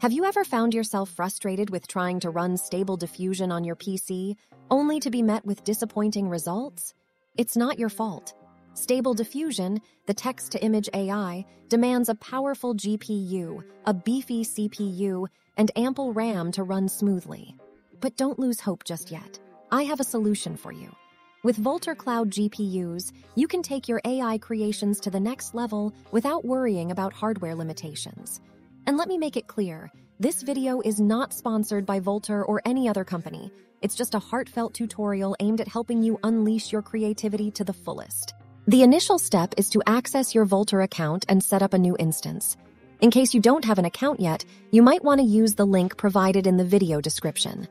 Have you ever found yourself frustrated with trying to run Stable Diffusion on your PC, only to be met with disappointing results? It's not your fault. Stable Diffusion, the text to image AI, demands a powerful GPU, a beefy CPU, and ample RAM to run smoothly. But don't lose hope just yet. I have a solution for you. With Vultr Cloud GPUs, you can take your AI creations to the next level without worrying about hardware limitations. And let me make it clear this video is not sponsored by Vultr or any other company. It's just a heartfelt tutorial aimed at helping you unleash your creativity to the fullest. The initial step is to access your Vultr account and set up a new instance. In case you don't have an account yet, you might want to use the link provided in the video description.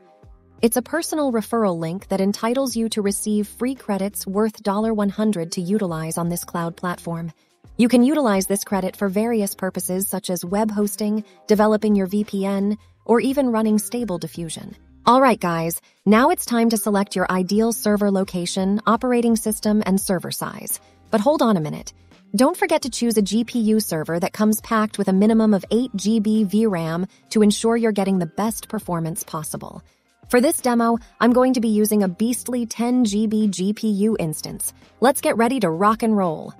It's a personal referral link that entitles you to receive free credits worth $100 to utilize on this cloud platform. You can utilize this credit for various purposes such as web hosting, developing your VPN, or even running stable diffusion. All right, guys, now it's time to select your ideal server location, operating system, and server size. But hold on a minute. Don't forget to choose a GPU server that comes packed with a minimum of 8 GB VRAM to ensure you're getting the best performance possible. For this demo, I'm going to be using a beastly 10 GB GPU instance. Let's get ready to rock and roll.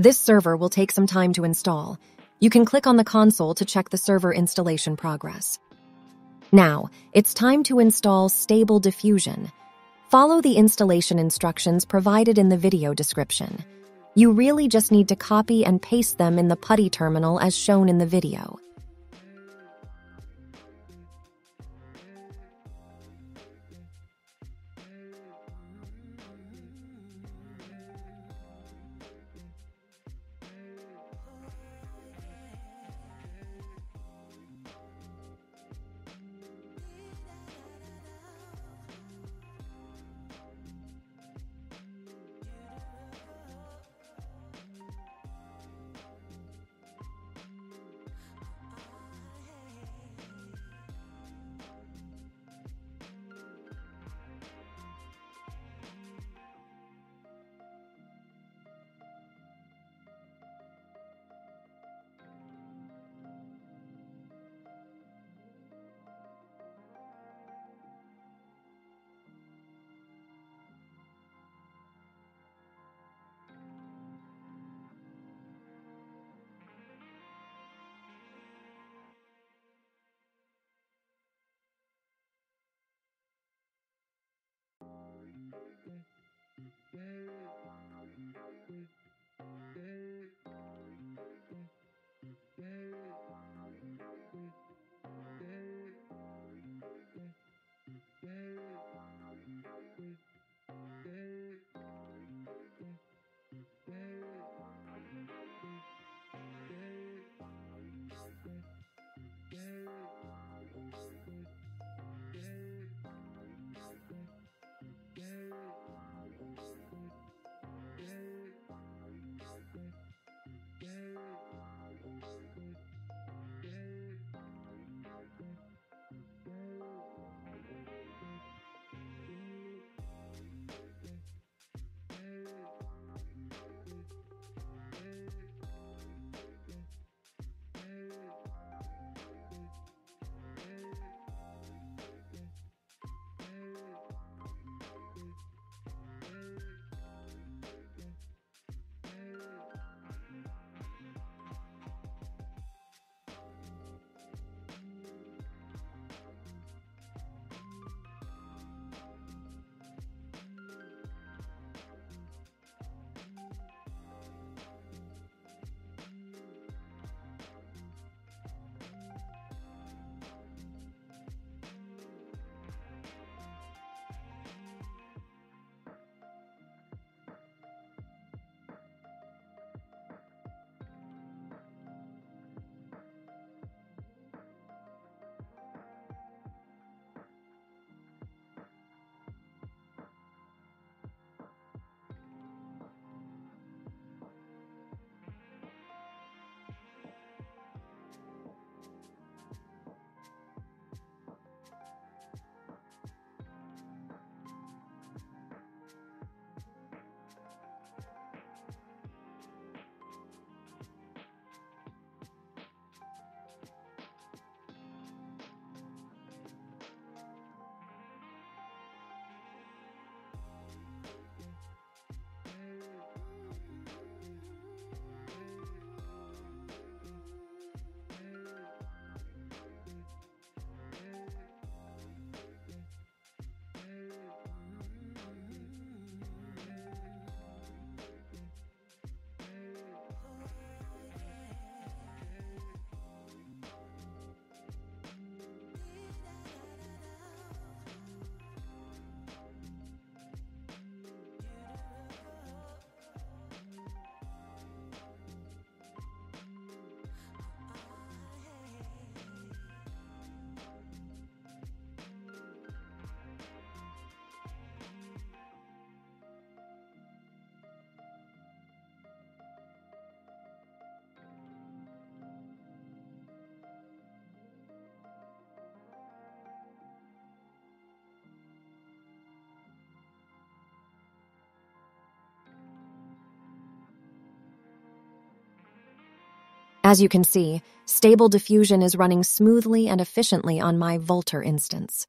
This server will take some time to install. You can click on the console to check the server installation progress. Now, it's time to install Stable Diffusion. Follow the installation instructions provided in the video description. You really just need to copy and paste them in the PuTTY terminal as shown in the video. うん。As you can see, Stable Diffusion is running smoothly and efficiently on my Vultr instance.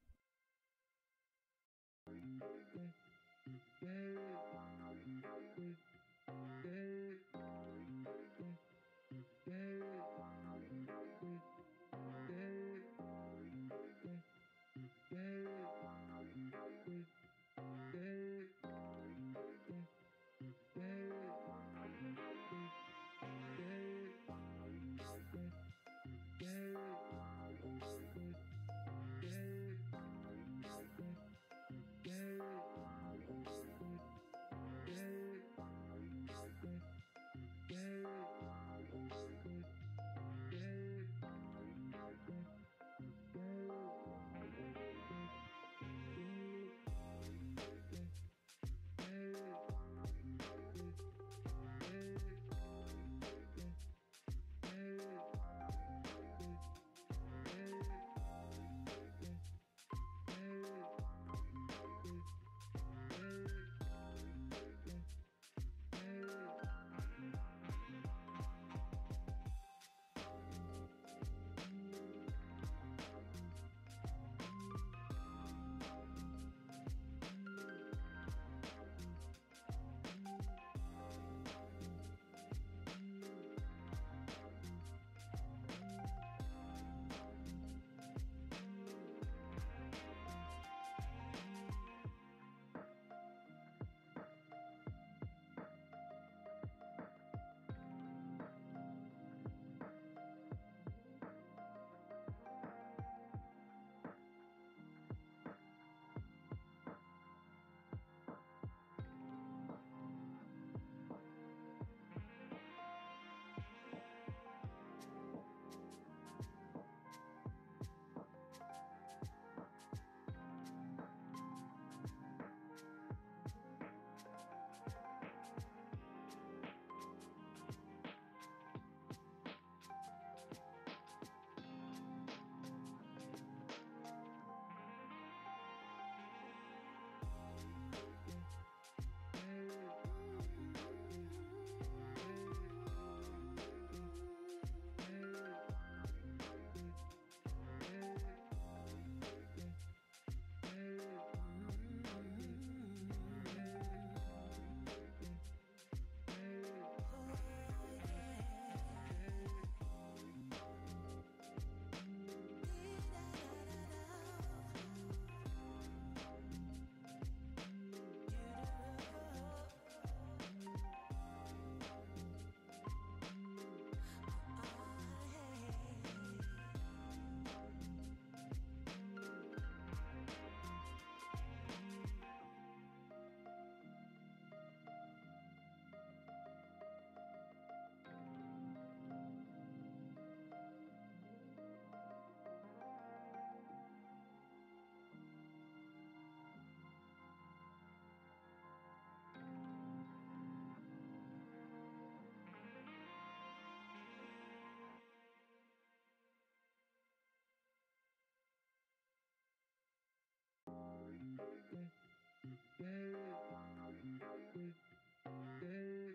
Thank you.